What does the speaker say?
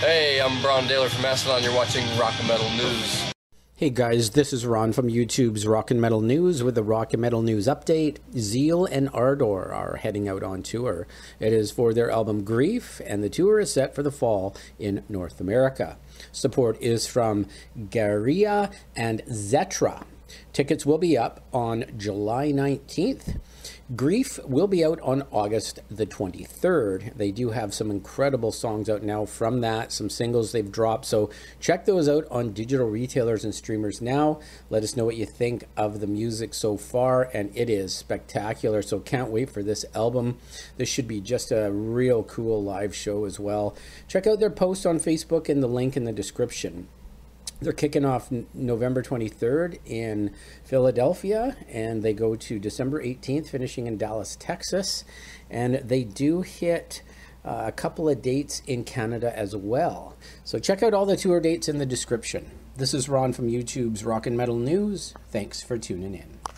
Hey, I'm Brann Dailor from Mastodon. You're watching Rock and Metal News. Hey guys, this is Ron from YouTube's Rock and Metal News with the Rock and Metal News update. Zeal and Ardor are heading out on tour. It is for their album Greif, and the tour is set for the fall in North America. Support is from Gaerea and Zetra. Tickets will be up on July 19th. Greif will be out on August the 23rd. They do have some incredible songs out now from that, some singles they've dropped. So check those out on digital retailers and streamers now. Let us know what you think of the music so far, and it is spectacular. So can't wait for this album. This should be just a real cool live show as well. Check out their post on Facebook and the link in the description. They're kicking off November 23rd in Philadelphia, and they go to December 18th, finishing in Dallas, Texas. And they do hit uh, a couple of dates in Canada as well. So check out all the tour dates in the description. This is Ron from YouTube's Rock and Metal News. Thanks for tuning in.